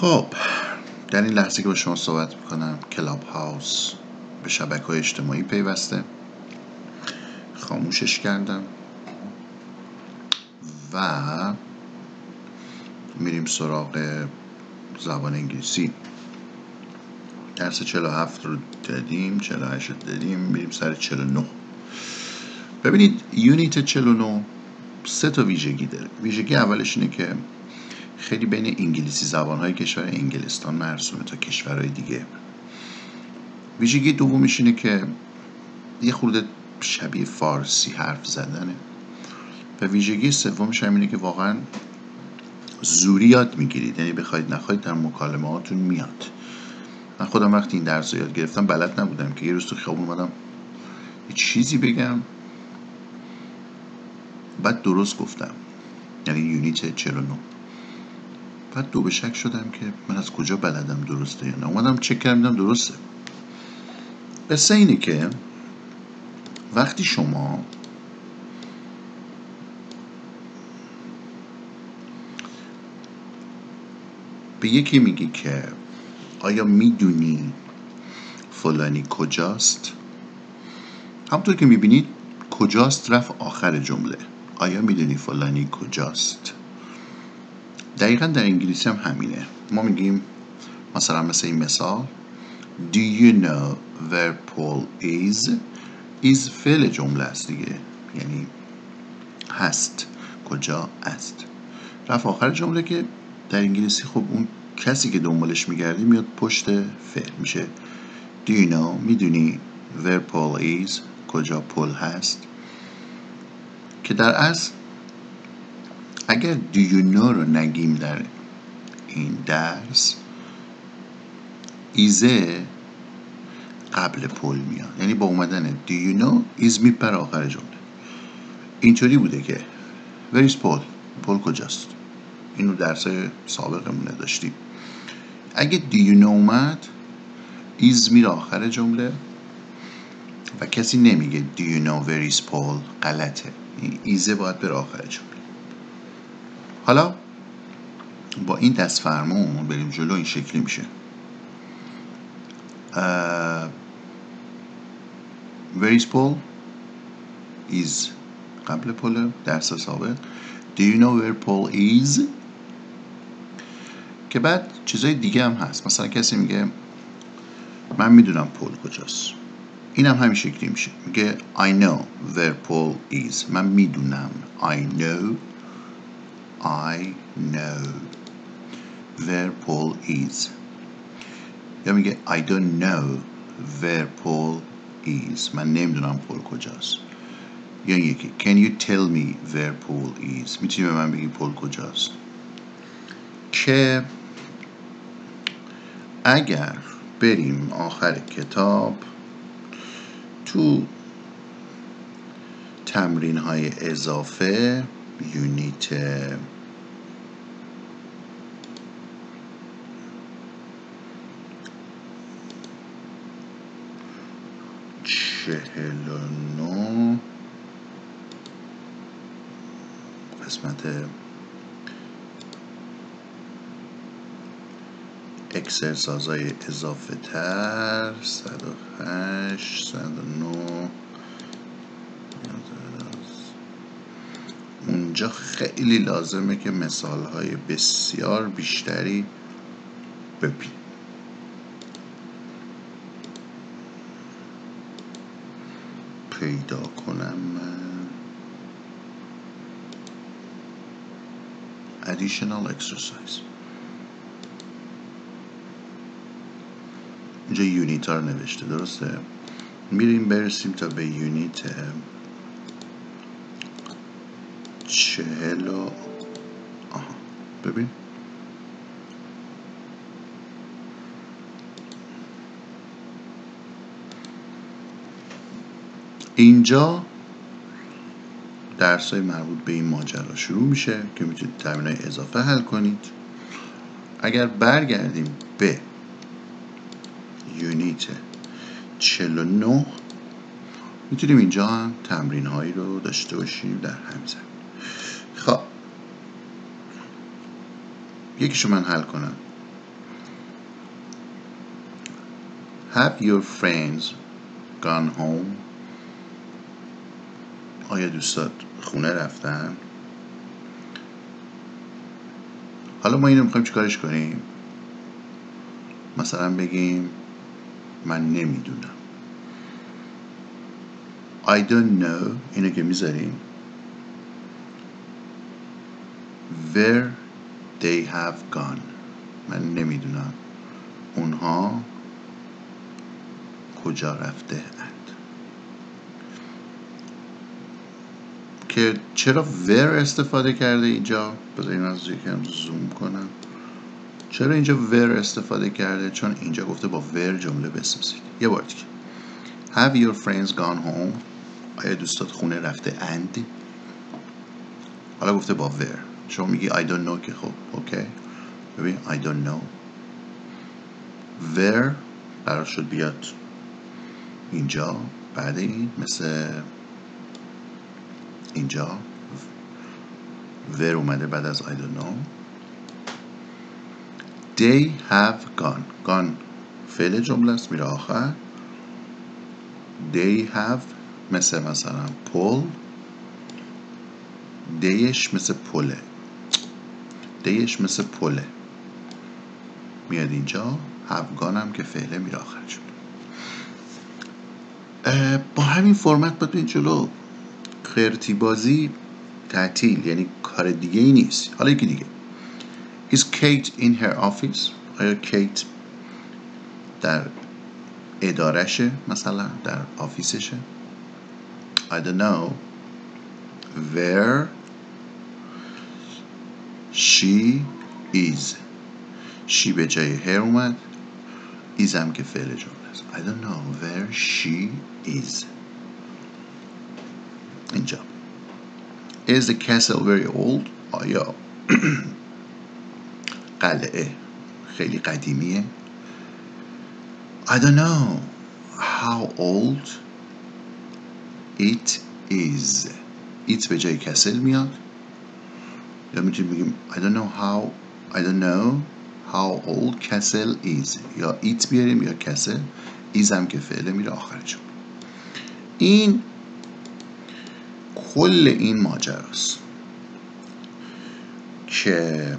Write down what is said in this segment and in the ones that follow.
خب در این لحظه که با شما صحبت می‌کنم کلاب هاوس به شبکه های اجتماعی پیوسته. خاموشش کردم. و میریم سراغ زبان انگلیسی. درس 47 رو دادیم 48 رو دادیم میریم سر 49 ببینید یونیت 49 سه تا ویژگی داره. ویژگی اولش اینه که خیلی بین انگلیسی زبان های کشور انگلستان مرسومه تا کشورهای دیگه. ویژگی دومش اینه که یه خورده شبیه فارسی حرف زدنه. و ویژگی سومش هم اینه که واقعا زوری یاد می‌گیرید. یعنی بخواید نخواهید در مکالمه هاتون میاد. من خودم وقتی این درس رو یاد گرفتم بلد نبودم که یه روز تو خیابون اومدم یه چیزی بگم. بعد درست گفتم. یعنی یونیت 49 بعد دو به شک شدم که من از کجا بلدم درسته یا نه. اومدم چک کردم درسته. قصه اینه که وقتی شما به یکی میگی که آیا می‌دونی فلانی کجاست؟ همطور که می‌بینید کجاست رفت آخر جمله. آیا می‌دونی فلانی کجاست؟ دقیقا در انگلیسی هم همینه. ما میگیم مثلا مثل این مثال Do you know where Paul is? is فعل جمله است دیگه. یعنی هست. کجا است. رفت آخر جمله که در انگلیسی خب اون کسی که دنبالش میگردی میاد پشت فعل میشه. Do you know می‌دونی. Where Paul is کجا پل هست؟ که در اصل اگر know رو نگیم در این درس ایزه قبل پل میاد یعنی با اومدن know ایز میپر آخر جمله. اینطوری بوده که is Paul پل کجاست؟ اینو درس سابقمون داشتیم اگه know اومد ایز میره آخر جمله و کسی نمیگه where is Paul غلطه. ایزه باید بره آخر جمله. حالا با این دست فرمون بریم جلو این شکلی میشه. where is Paul is قبل پل درس سابق do you know where Paul is? که بعد چیزای دیگه هم هست. مثلا کسی میگه من می‌دونم پول کجاست. این هم همین شکلی میشه. میگه I know where Paul is. من می‌دونم. I know I know where Paul is. یا میگه I don't know where Paul is. من نمی‌دونم پول کجاست یا یکی Can you tell me where Paul is? می‌تونی به من بگی پول کجاست که اگر بریم آخر کتاب تو تمرین های اضافه یونیت چهل و نو قسمت اکسرساز های اضافه تر 108 109 اونجا خیلی لازمه که مثال های بسیار بیشتری ببین پیدا کنم additional exercise. اینجا یونیت ها رو نوشته درسته؟ میریم برسیم تا به یونیت چهل و آها ببین. اینجا درس های مربوط به این ماجرا شروع میشه که می‌تونید تمرین های اضافه حل کنید. اگر برگردیم به یونیت 49 می‌تونیم اینجا هم تمرین هایی رو داشته باشیم در همین زمین. خب. یکیشو من حل کنم. Have your friends gone home? آیا دوستات خونه رفتن؟ حالا ما اینو می‌خوایم چیکارش کنیم؟ مثلا بگیم من نمی‌دونم. I don't know. اینو که می‌ذاریم. Where they have gone. من نمی‌دونم. اونها کجا رفته اند که چرا ور استفاده کرده اینجا؟ بذاریم از یکم زوم کنم. چرا اینجا ور استفاده کرده؟ چون اینجا گفته با ور جمله بسازید. یه بار دیگه. Have your friends gone home? آیا دوستات خونه رفته اند؟ حالا گفته با ور شما میگی I don't know که خب اوکی ببین I don't know. Where قرار شد بیاد اینجا بعد این مثل اینجا. where اومده بعد از I don't know. They have gone. Gone. فعل جمله است میره آخر. They have مثل مثلا pull. دیش مثل پله دیش مثل پله میاد اینجا. هفگان هم که فعله میره آخر شد با همین فرمت باید این جلو. خیرتی بازی تعطیل یعنی کار دیگه ای نیست. حالا یکی دیگه. Is Kate in her office? آیا کیت در ادارشه مثلا در آفیسشه؟ I don't know where she is. She به جای her اومد. Is هم که فعل جمله است. I don't know where she is. اینجا. Is the castle very old? آیا قلعه. خیلی قدیمیه. I don't know how old it is. It به جای کسل میاد. یا می‌تونیم بگیم I don't know how I don't know how old castle is. یا it بیاریم یا کسل is هم که فعله میره آخرش این کل این ماجراست که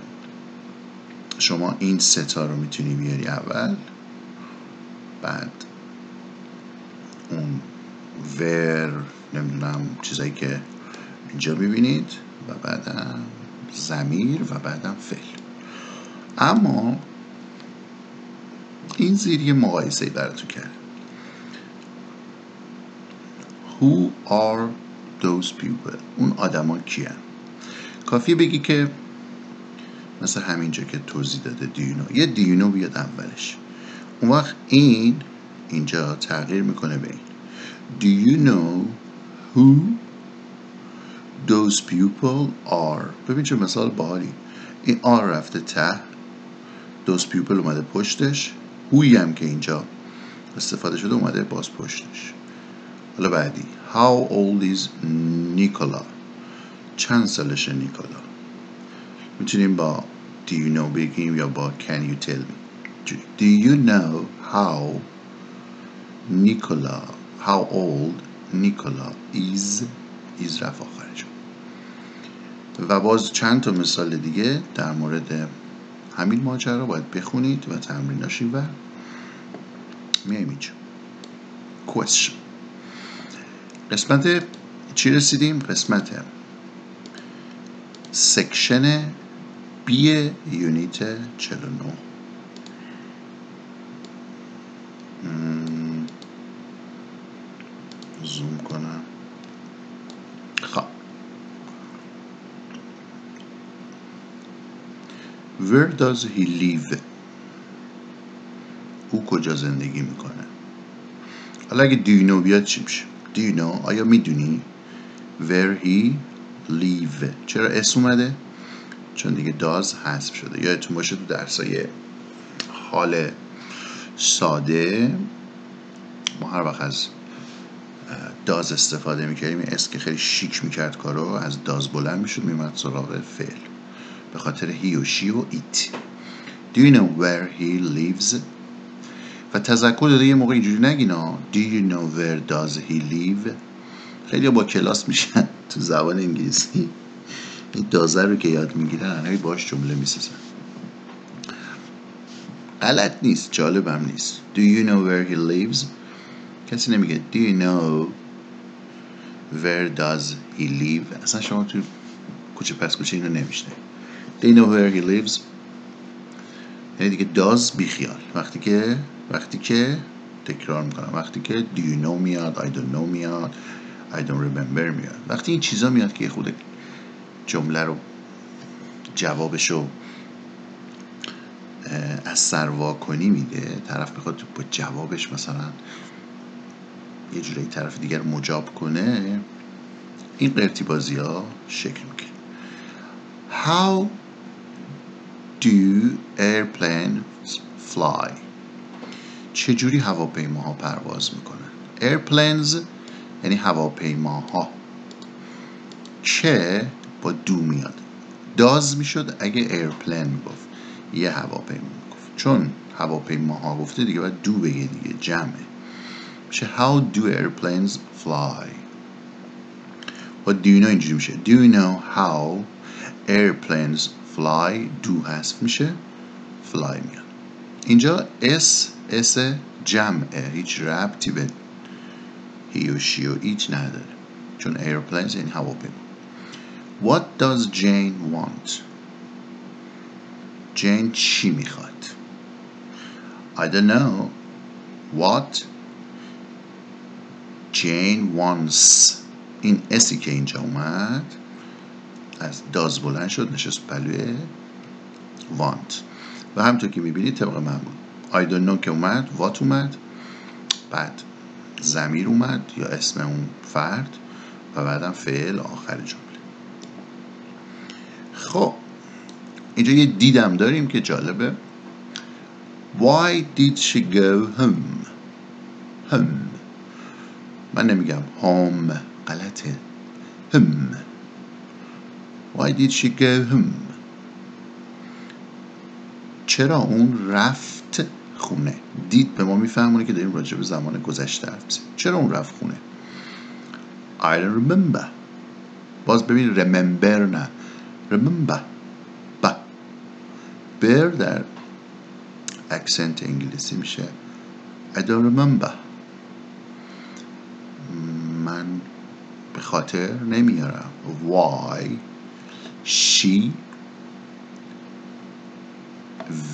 شما این ستا رو می‌تونی بیاری اول بعد اون ور نمی‌دونم چیزایی که اینجا می‌بینید و بعدم زمیر و بعدم فعل. اما این زیر یه مقایسه براتون کرد Who are those people اون آدما کیان؟ کافیه بگی که مثل همینجا که توضیح داده دیونو. یه دیونو بیاد اولش. اون وقت این اینجا تغییر می‌کنه به این. Do you know who those people are? ببین چه مثال باحالی. این are رفته ته. Those people اومده پشتش. هوی هم که اینجا استفاده شده اومده باز پشتش. حالا بعدی. How old is Nicola? چند سالشه نیکولا؟ می‌تونیم با Do you know بگیم یا با Can you tell me? Do you know how Nicola How old Nicola is? Is رفت آخرش. و باز چند تا مثال دیگه در مورد همین ماجرا باید بخونید و تمریناشی و میایم اینجا. Question. قسمت چی رسیدیم؟ قسمت سکشن بی یونیت 49 زوم کنم. خب. Where does he live? او کجا زندگی می‌کنه؟ حالا اگه know بیاد چی میشه؟ Do you know? آیا می‌دونی? Where he live. چرا اسم اومده؟ چون دیگه داز حذف شده. یادتون باشه تو درسای حال ساده ما هر وقت از داز استفاده می‌کردیم اس که خیلی شیک می‌کرد کارو از داز بلند می‌شد میمد سراغ فعل. به خاطر هی و شی و ایت Do you know where he lives? و تذکر داده یه موقع اینجوری نگینا Do you know where does he live? خیلی با کلاس میشن تو زبان انگلیسی. این دازه رو که یاد می‌گیرن هی باش جمله می‌سازن. غلط نیست جالبم نیست. Do you know where he lives? کسی نمیگه Do you know where does he live? اصلا شما تو کوچه پس کوچه اینو نمیشنه Do you know where he lives? یعنی دیگه does بیخیال. وقتی که وقتی که تکرار می‌کنم وقتی که do you know میاد I don't know میاد I don't remember میاد. وقتی این چیزا میاد که خود جمله رو جوابشو از سر کنی میده طرف بخواد با جوابش مثلا یه جوری طرف دیگر مجاب کنه این قرتی بازی ها شکل می‌گیره. How do airplanes fly? چجوری هواپیماها پرواز می‌کنن airplanes یعنی هواپیماها. چه با دو میاد. داز می‌شد اگه ایرپلن می‌گفت یه هواپیما می‌گفت چون هواپیماها گفته دیگه باید دو بگه دیگه جمعه. میشه how do airplanes fly? What do you know اینجوری میشه. Do you know how airplanes fly? do هست میشه. Fly میاد. اینجا اس اس جمعه هیچ ربطی به هی و ایچ نداره چون airplanes یعنی هواپیما What does Jane want? Jane چی می‌خواد؟ I don't know. What? Jane wants. این اسی که اینجا اومد از داز بلند شد نشست پلوی want و همطور که می‌بینید طبق معمول. Know که اومد what اومد بعد زمیر اومد یا اسم اون فرد و بعدم فعل آخر جمله. خب اینجا یه دیدم داریم که جالبه. Why did she go home? Home. من نمیگم home غلطه. Home. Why did she go home? چرا اون رفت خونه؟ دید به ما میفهمونه که داریم راجع به زمان گذشته حرف چرا اون رفت خونه؟ I don't remember. باز ببین remember نه. Remember. با بر در اکسنت انگلیسی میشه. I don't remember. من به خاطر نمیارم. Why she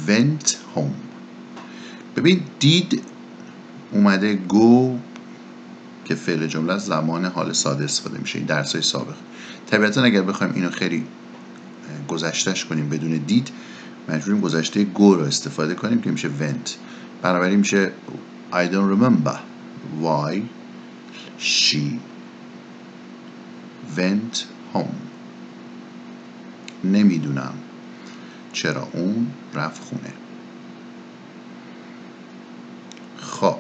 went home. ببین دید اومده گو که فعل جمله از زمان حال ساده استفاده میشه این درس های سابق. طبیعتا اگر بخوایم اینو خیلی گذشتهش کنیم بدون دید مجبوریم گذشته گو رو استفاده کنیم که میشه went. بنابراین میشه I don't remember why she went home. نمی‌دونم. چرا اون رفت خونه؟ خب.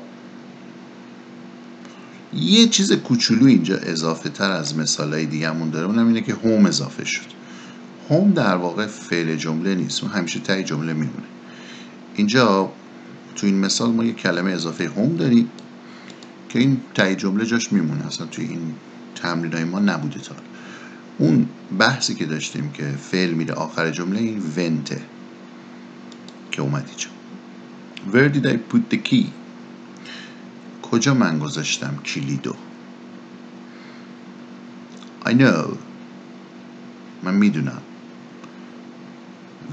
یه چیز کوچولو اینجا اضافه تر از مثال های دیگهمون داره اونم اینه که هوم اضافه شد. هوم در واقع فعل جمله نیست اون همیشه تای جمله میمونه. اینجا تو این مثال ما یه کلمه اضافه هوم داریم که این تای جمله جاش میمونه اصلا توی این تمرین های ما نبوده تا اون بحثی که داشتیم که فعل میره آخر جمله این ونته که اومد اینجا. Where did I put the key? کجا من گذاشتم کلیدو؟ I know. من می‌دونم.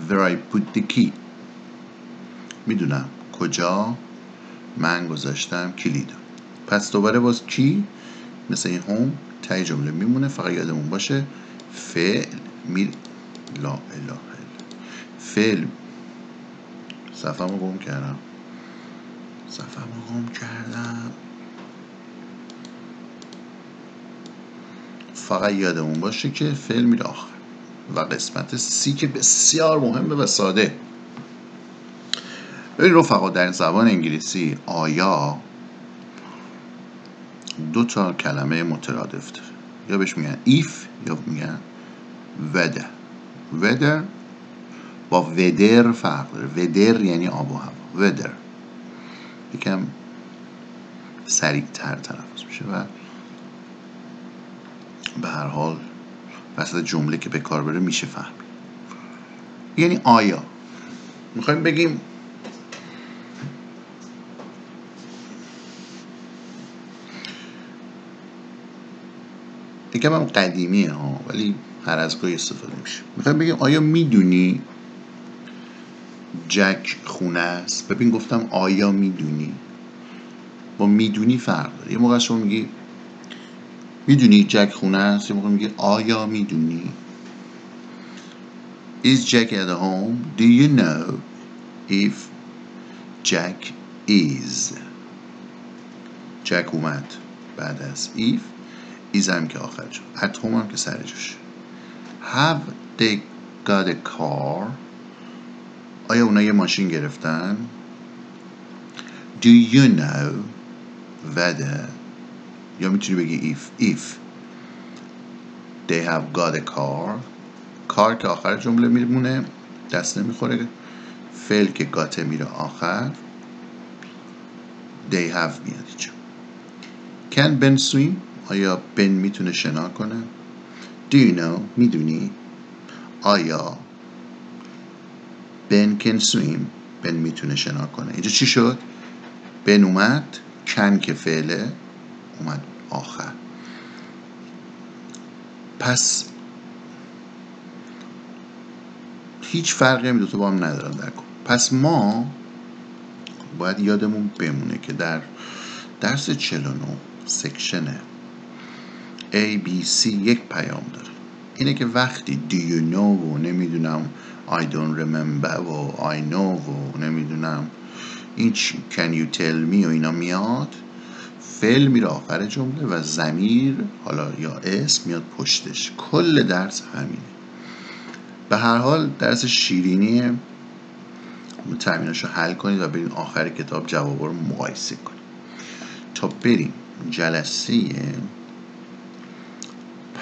Where I put the key? می‌دونم. کجا من گذاشتم کلیدو. پس دوباره باز کی؟ مثل این هوم تای جمله میمونه فقط یادمون باشه فعل می لا اله فعل صفحه رو گم کردم. صفحه رو گم کردم. فقط یادمون باشه که فعل میره آخر و قسمت سی که بسیار مهمه و ساده. ببین رفقا در زبان انگلیسی آیا دو تا کلمه مترادف داره. یا بهش میگن if یا میگن weather weather با ودر فرق داره. ودر یعنی آب و هوا. weather یکم سریعتر تلفظ میشه و به هر حال وسط جمله که به کار بره میشه فهمید. یعنی آیا. می‌خوایم بگیم یکم هم قدیمیه ها ولی هر از گاهی استفاده میشه. می‌خوایم بگیم آیا می‌دونی جک خونه است؟ ببین گفتم آیا می‌دونی؟ با می‌دونی فرق داره. یه موقع شما میگی می‌دونی جک خونه است؟ یه موقع میگی آیا می‌دونی؟ Is Jack at home? Do you know if Jack is? جک اومد. بعد از if هم که آخر at home هم که سر جاش. Have they got a car? آیا اونا یه ماشین گرفتن؟ Do you know whether یا می‌تونی بگی if if they have got a car? کار که آخر جمله میمونه دست نمی‌خوره. فعل که گاته میره آخر they have میاد اینجا. Can Ben swim? آیا بن می‌تونه شنا کنه؟ Do you know? می‌دونی. آیا بن can swim بن می‌تونه شنا کنه. اینجا چی شد؟ بن اومد کن که فعله اومد آخر. پس هیچ فرقی هم دوتا با هم ندارن در کن پس ما باید یادمون بمونه که در درس 49 سکشن A, B, C یک پیام داره. اینه که وقتی do you know و نمی‌دونم I don't remember و I know و نمی‌دونم این can you tell me و اینا میاد فعل میره آخر جمله و زمیر حالا یا اسم میاد پشتش. کل درس همینه. به هر حال درس شیرینی تمریناش رو حل کنید و برید آخر کتاب جواب رو مقایسه کنید. تا بریم جلسه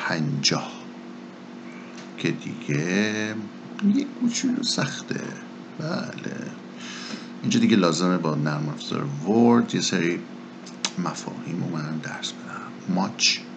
پنجاه. که دیگه یک کوچولو سخته. بله. اینجا دیگه لازمه با نرم افزار ورد یه سری مفاهیم رو من درس بدم. Much